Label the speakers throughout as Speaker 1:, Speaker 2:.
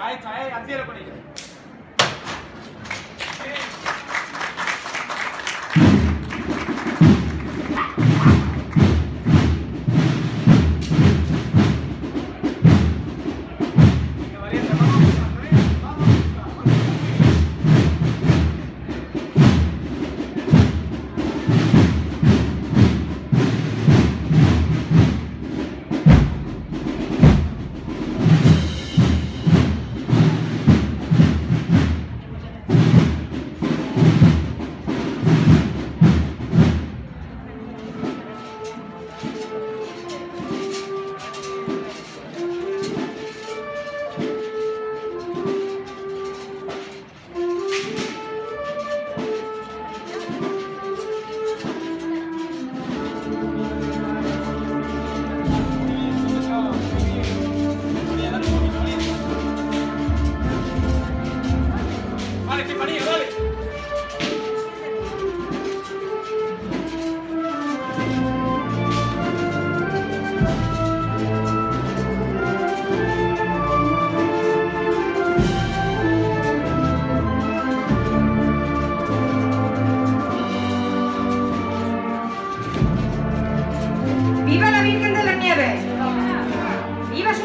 Speaker 1: ஆயிடுச்சா ஏய் அத்தியில
Speaker 2: பண்ணிக்கிறேன்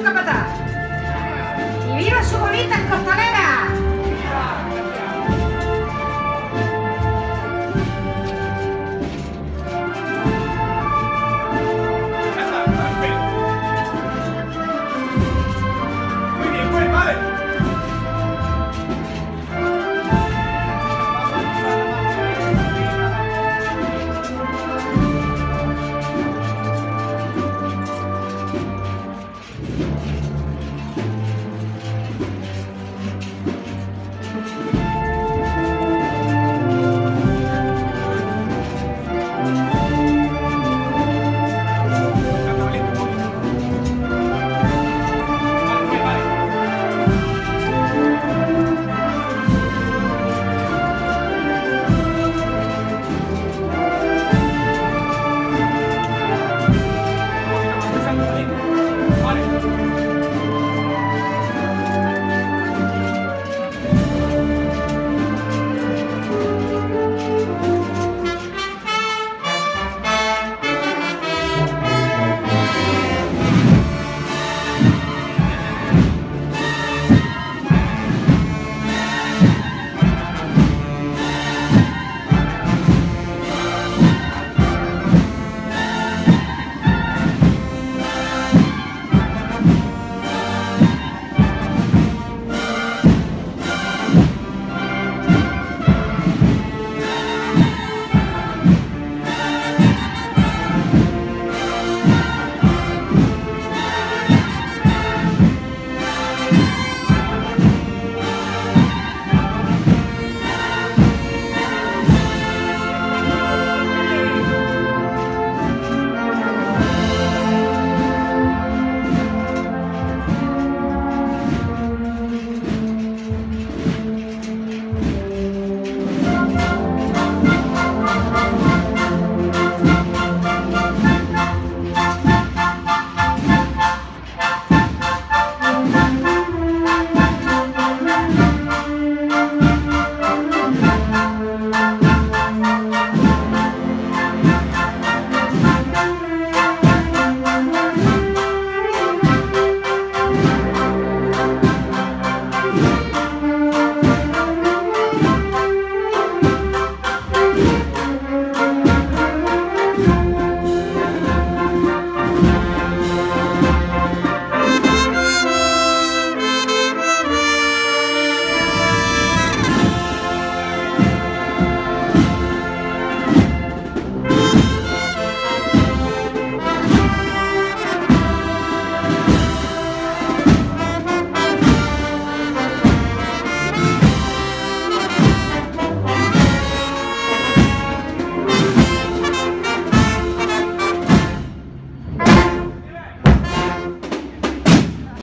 Speaker 2: suka pata.